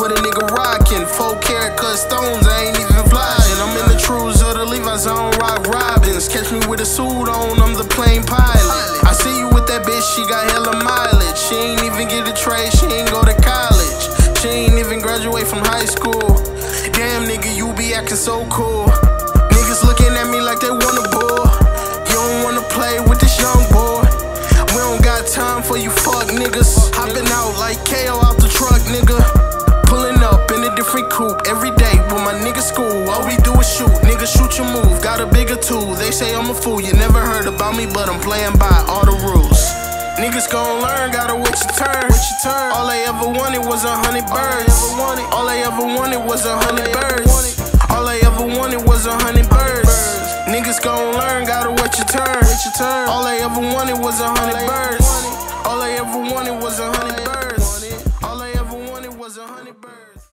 with a nigga rockin'. Four carat cut stones, I ain't even flyin'. I'm in the trues of the Levi's, I don't rock Robins. Catch me with a suit on, I'm the plane pilot. I see you with that bitch, she got hella mileage. She ain't even get a trade, she ain't go to college. She ain't even graduate from high school. Damn nigga, you be actin' so cool. Niggas lookin' at me like they wanna bull. You don't wanna play with this young boy. We don't got time for you fuck niggas. Hoppin' out like KO out the truck, nigga different coupe every day with my nigga school. All we do is shoot, nigga, shoot your move. Got a bigger tool. They say I'm a fool. You never heard about me, but I'm playing by all the rules. Niggas gon' learn, gotta wait your turn. Wait your turn. All I ever wanted was a hundred birds. All I ever wanted was a hundred birds. All I ever wanted was a hundred birds. Niggas gon' learn, gotta wait your turn. All I ever wanted was a hundred birds.